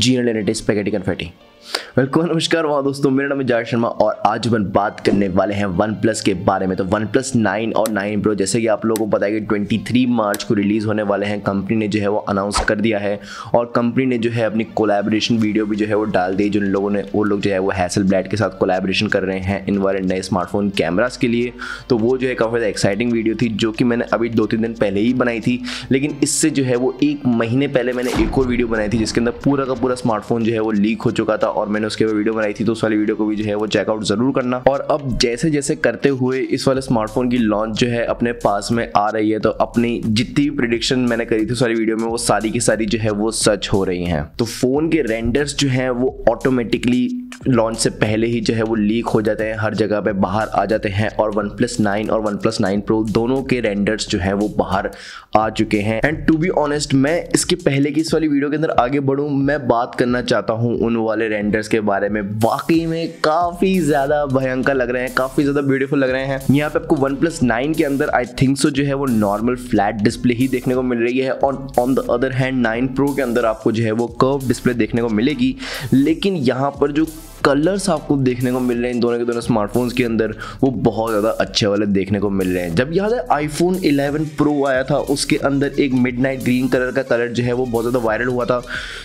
जी latest spaghetti confetti welcome नमस्कार, वहाँ दोस्तों, मेरा नाम जय शर्मा और आज अपन बात करने वाले हैं वन प्लस के बारे में। तो वन प्लस नाइन और नाइन प्रो जैसे कि आप लोगों को पता है कि ट्वेंटी थ्री मार्च को रिलीज़ होने वाले हैं। कंपनी ने जो है वो अनाउंस कर दिया है और कंपनी ने जो है अपनी कोलेबोरेशन वीडियो भी जो है वो डाल दी जिन लोगों ने वो लोग जो है वो हैसल ब्लैड के साथ कोलेबोरेशन कर रहे हैं इन वाले नए स्मार्टफ़ोन कैमराज के लिए। तो वो जो है काफ़ी ज़्यादा एक्साइटिंग वीडियो थी, जो कि मैंने अभी दो तीन दिन पहले ही बनाई थी। लेकिन इससे जो है वो एक महीने पहले मैंने एक और वीडियो बनाई थी, जिसके अंदर पूरा का पूरा स्मार्टफ़ोन जो है वो लीक हो चुका था और मैंने उसके वीडियो बनाई थी तो उस वाली वीडियो को भी जो है वो चेकआउट ज़रूर करना। और अब जैसे जैसे करते हुए इस वाले स्मार्टफ़ोन की लॉन्च जो है अपने पास में आ रही है तो अपनी जितनी भी प्रिडिक्शन मैंने करी थी उस वाली वीडियो में, वो सारी की सारी जो है वो सच हो रही है। तो फ़ोन के रेंडर्स जो है वो ऑटोमेटिकली लॉन्च से पहले ही जो है वो लीक हो जाते हैं, हर जगह पे बाहर आ जाते हैं और वन प्लस नाइन और वन प्लस नाइन प्रो दोनों के रेंडर्स जो है वो बाहर आ चुके हैं। एंड टू बी ऑनेस्ट मैं इसके पहले की इस वाली वीडियो के अंदर आगे बढ़ूँ, मैं बात करना चाहता हूँ उन वाले रेंडर्स के बारे में। वाकई में काफ़ी ज़्यादा भयंकर लग रहे हैं, काफ़ी ज़्यादा ब्यूटीफुल लग रहे हैं। यहाँ पे आपको वन प्लस नाइन के अंदर आई थिंक सो जो है वो नॉर्मल फ्लैट डिस्प्ले ही देखने को मिल रही है। और on the other hand nine pro के अंदर आपको जो है वो कर्व डिस्प्ले देखने को मिलेगी। लेकिन यहाँ पर जो कलर्स आपको देखने को मिल रहे हैं इन दोनों के दोनों स्मार्टफोन्स के अंदर, वो बहुत ज़्यादा अच्छे वाले देखने को मिल रहे हैं। जब याद है आईफोन 11 प्रो आया था, उसके अंदर एक मिडनाइट ग्रीन कलर का कलर जो है, वो बहुत ज़्यादा वायरल हुआ था।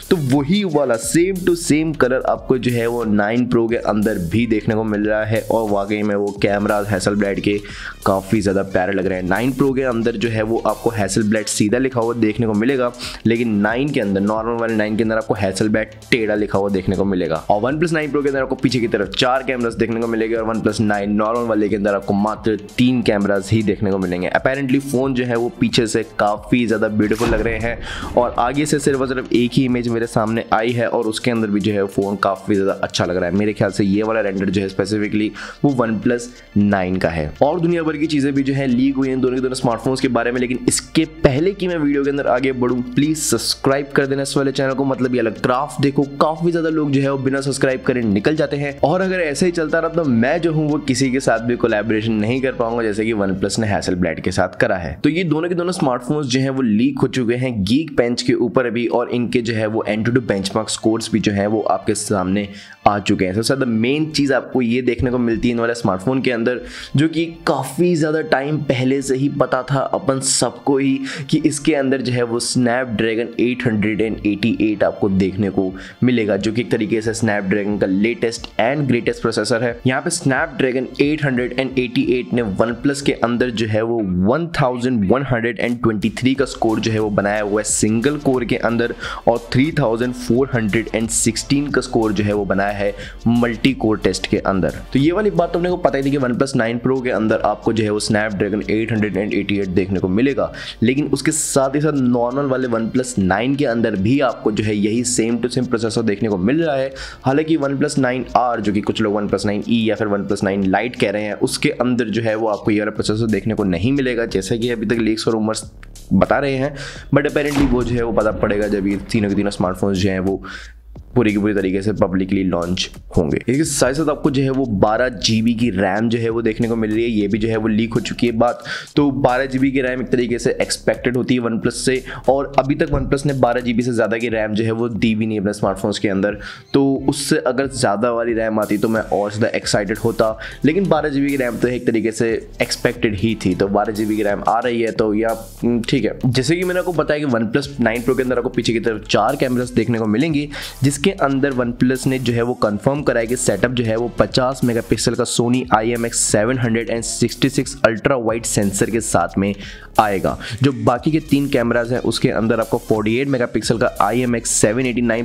तो वही वाला सेम टू सेम कलर आपको जो है, वो 9 प्रो के अंदर भी देखने को मिल रहा है और वाकई में वो कैमरा हैसल ब्लैड के काफ़ी ज़्यादा प्यारे लग रहे हैं। नाइन प्रो के अंदर जो है, वो आपको हैसल ब्लैड सीधा लिखा हुआ देखने को मिलेगा, लेकिन नाइन के अंदर नॉर्मल वाले नाइन के अंदर आपको हैसल ब्लैड टेढ़ा लिखा हुआ देखने को मिलेगा। और वन प्लस नाइन प्रो के अंदर आपको पीछे की तरफ़ चार कैमरास देखने को मिलेंगे और वन प्लस नाइन नॉर्मल वाले के अंदर आपको मात्र तीन कैमरास ही देखने को मिलेंगे। अपेरेंटली फ़ोन जो है वो पीछे से काफ़ी ज़्यादा ब्यूटीफुल लग रहे हैं और आगे से सिर्फ़ और सिर्फ़ एक ही इमेज मेरे सामने आई है और उसके अंदर भी जो है फ़ोन काफ़ी ज़्यादा अच्छा लग रहा है। मेरे ख्याल से ये वाला रेंडर जो है स्पेसिफिकली वो वन प्लस नाइन का है। और दुनिया भर की चीज़ें भी जो है लीक हुई हैं दोनों के दोनों स्मार्टफोन्स के बारे में, लेकिन इसके पहले की मैं वीडियो के अंदर आगे बढ़ूँ प्लीज़ सब्सक्राइब कर देना इस वाले चैनल को। मतलब ये अलग क्राफ्ट देखो, काफ़ी ज़्यादा लोग जो है वो बिना सब्सक्राइब करे निकल जाते हैं। और अगर ऐसे ही चलता रहा तो मैं जो हूँ, वो किसी के साथ भी कोलेबोरेशन नहीं कर पाऊँगा, जैसे कि वन प्लस ने हैसल ब्लैड के साथ करा है। तो ये दोनों के दोनों स्मार्टफोन्स जो है, वो लीक हो चुके हैं गीक बेंच के ऊपर अभी, और इनके जो है, वो टू बेंचमार्क स्कोर्स भी जो है, वो आपके सामने आ चुके हैं। सबसे ज़्यादा मेन चीज़ आपको ये देखने को मिलती है इन वाले स्मार्टफ़ोन के अंदर, जो कि काफ़ी ज़्यादा टाइम पहले से ही पता था अपन सबको ही, कि इसके अंदर जो है, वो स्नैपड्रैगन 888 आपको देखने को मिलेगा, जो कि एक तरीके से स्नैपड्रैगन का लेटेस्ट एंड ग्रेटेस्ट प्रोसेसर है। यहाँ पे स्नैपड्रैगन 888 ने वन प्लस के अंदर जो है वो 1123 का स्कोर जो है वो बनाया हुआ है सिंगल कोर के अंदर और 3416 का स्कोर जो है वो बनाया है मल्टी कोर टेस्ट के अंदर। तो ये वाली बात तुमने को पता ही थी कि वन प्लस नाइन प्रो के अंदर आपको जो है वो स्नैपड्रैगन 888 देखने को मिलेगा। लेकिन उसके साथ ही साथ नॉर्मल वाले वन प्लस के अंदर भी आपको जो है यही सेम टू सेम प्रोसेसर देखने को मिल रहा है। हालाँकि वन प्लस नाइन आर जो कि कुछ लोग वन प्लस नाइन ई या फिर वन प्लस नाइन लाइट कह रहे हैं, उसके अंदर जो है वो आपको ये वाला प्रोसेसर देखने को नहीं मिलेगा, जैसे कि अभी तक लीक्स और उमर्स बता रहे हैं बट अपेरेंटली वो जो है वो पता पड़ेगा जब ये तीनों के तीनों स्मार्टफोन्स जो हैं वो पूरी की पूरी तरीके से पब्लिकली लॉन्च होंगे। इसके साथ साथ आपको जो है वो बारह जी की रैम जो है वो देखने को मिल रही है ये भी जो है वो लीक हो चुकी है बात। तो बारह जी की रैम एक तरीके से एक्सपेक्टेड होती है वन प्लस से और अभी तक वन प्लस ने बारह जी से ज़्यादा की रैम जो है वो दी भी नहीं अपने स्मार्टफोन्स के अंदर। तो उससे अगर ज़्यादा वाली रैम आती तो मैं और ज़्यादा एक्साइटेड होता। लेकिन बारह जी की रैम तो एक तरीके से एक्सपेक्टेड ही थी। तो बारह जी की रैम आ रही है तो या हम्म, ठीक है। जैसे कि मैंने आपको बताया कि वन प्लस नाइन प्रो के अंदर आपको पीछे की तरफ़ चार कैमरास देखने को मिलेंगी जिसके इसके अंदर वन प्लस ने जो है वो कंफर्म करा है कि सेटअप जो है वो 50 मेगापिक्सल का Sony I M X seven ultra wide sensor के साथ में आएगा। जो बाकी के तीन कैमराज हैं, उसके अंदर आपको 48 मेगापिक्सल का I M X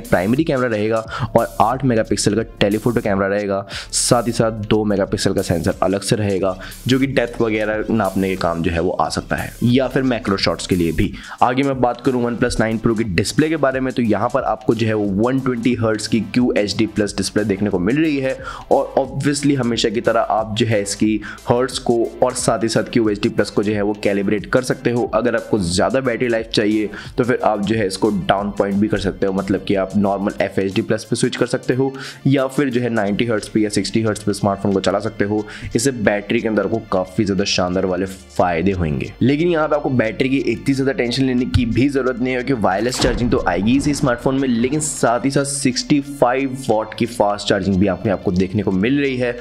primary camera रहेगा और 8 मेगापिक्सल का टेलीफोटो कैमरा रहेगा। साथ ही साथ 2 मेगापिक्सल का सेंसर अलग से रहेगा, जो कि डेप्थ वगैरह नापने के काम जो है वो आ सकता है। या फिर मैक्रो शॉट्स के लिए भी। आगे मैं बात करूँ वन प्लस नाइन प्रो की डिस्प्ले के बारे में तो यहाँ पर आपको जो है वो वन ट्वेंटी हर्ट्स की Q H D plus display देखने को मिल रही है और ऑब्वियसली हमेशा की तरह आप जो है इसकी हर्ट्स को और साथ ही साथ क्यू एच डी प्लस को जो है वो कैलिब्रेट कर सकते हो। अगर आपको ज़्यादा बैटरी लाइफ चाहिए तो फिर आप जो है इसको डाउन पॉइंट भी कर सकते हो मतलब कि आप normal F H D plus पे स्विच कर सकते हो, या फिर जो है नाइन्टी हर्ट्स पे या सिक्सटी हर्ट्स पे स्मार्टफ़ोन को चला सकते हो। इससे बैटरी के अंदर आपको काफ़ी ज़्यादा शानदार वाले फ़ायदे होंगे। लेकिन यहाँ पर आपको बैटरी की इतनी ज़्यादा टेंशन लेने की भी ज़रूरत नहीं है कि वायरलेस चार्जिंग तो आएगी इसी स्मार्टफ़ोन में, लेकिन साथ ही साथ 65 वॉट की फास्ट चार्जिंग भी आपने आपको देखने को मिल रही है।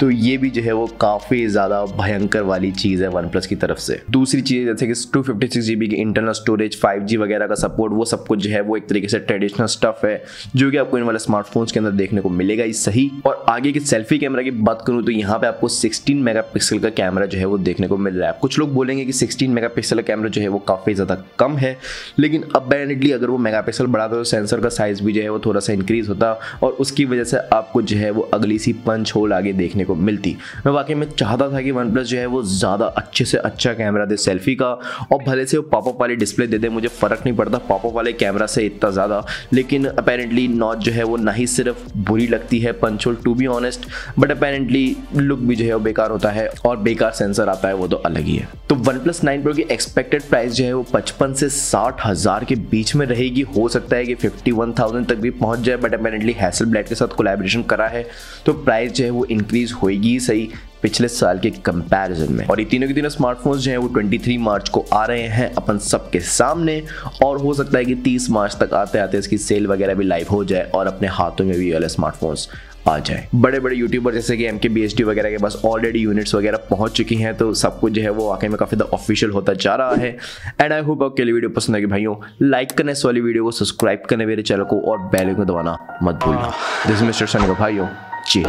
तो ये भी जो है वो काफ़ी ज़्यादा भयंकर वाली चीज़ है वन प्लस की तरफ़ से। दूसरी चीज़ जैसे कि टू फिफ्टी की इंटरनल स्टोरेज फाइव वगैरह का सपोर्ट वो सब कुछ जो है वो एक तरीके से ट्रेडिशनल स्टफ़ है, जो कि आपको इन वाले स्मार्टफोन्स के अंदर देखने को मिलेगा ही सही। और आगे की सेल्फी कैमरा की बात करूँ तो यहाँ पे आपको सिक्सटीन मेगा का कैमरा जो है वो देखने को मिल रहा है। कुछ लोग बोलेंगे कि सिक्सटीन मेगा का कैमरा जो है वो काफ़ी ज़्यादा कम है, लेकिन अपेरेंटली अगर वो मेगा पिक्सल बढ़ाता तो सेंसर का साइज़ भी जो है वो थोड़ा सा इंक्रीज होता और उसकी वजह से आपको जो है वो अगली सी पंच होल आगे देखने को मिलती। मैं वाकई में चाहता था कि वन प्लस जो है वो ज़्यादा अच्छे से अच्छा कैमरा दे सेल्फी का और भले से वो पॉपअप वाली डिस्प्ले दे दे, मुझे फ़र्क नहीं पड़ता पॉपअप वाले कैमरा से इतना ज़्यादा। लेकिन अपेरेंटली नॉट जो है वो ना ही सिर्फ़ बुरी लगती है punch hole to be honest but apparently look भी जो है वो बेकार होता है और बेकार सेंसर आता है, वो तो अलग ही है। तो वन प्लस नाइन प्रो की एक्सपेक्टेड प्राइस जो है वो पचपन से साठ हज़ार के बीच में रहेगी, हो सकता है कि फिफ्टी वन थाउज़ेंड तक भी पहुँच जाए बट अपेरेंटली हैसल ब्लैड के साथ कोलेब्रेशन करा है तो प्राइस जो है वो इंक्रीज होएगी सही पिछले साल के कंपैरिजन में। और ये तीनों के तीनों स्मार्टफोन्स जो हैं, वो 23 मार्च को आ रहे हैं अपन सबके सामने, और हो सकता है कि 30 मार्च तक आते आते इसकी सेल वगैरह भी लाइव हो जाए और अपने हाथों में भी वाले स्मार्टफोन्स आ जाए। बड़े बड़े यूट्यूबर जैसे कि एम के बी एच डी वगैरह के पास ऑलरेडी यूनिट्स वगैरह पहुँच चुकी हैं तो सब कुछ जो है वो वाकई में काफ़ी ऑफिशियल होता जा रहा है। एंड आई होप आपके लिए वीडियो पसंद आएगी भाइयों लाइक करने इस वाली वीडियो को सब्सक्राइब करने मेरे चैनल को और बेल को दबाना मत भूलना। दिस मिस्टर सनी भाइयों जी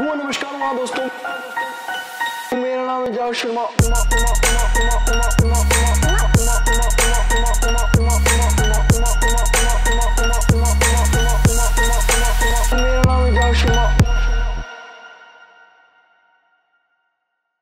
नमस्कार दोस्तों। मेरा नाम है जाव शर्मा।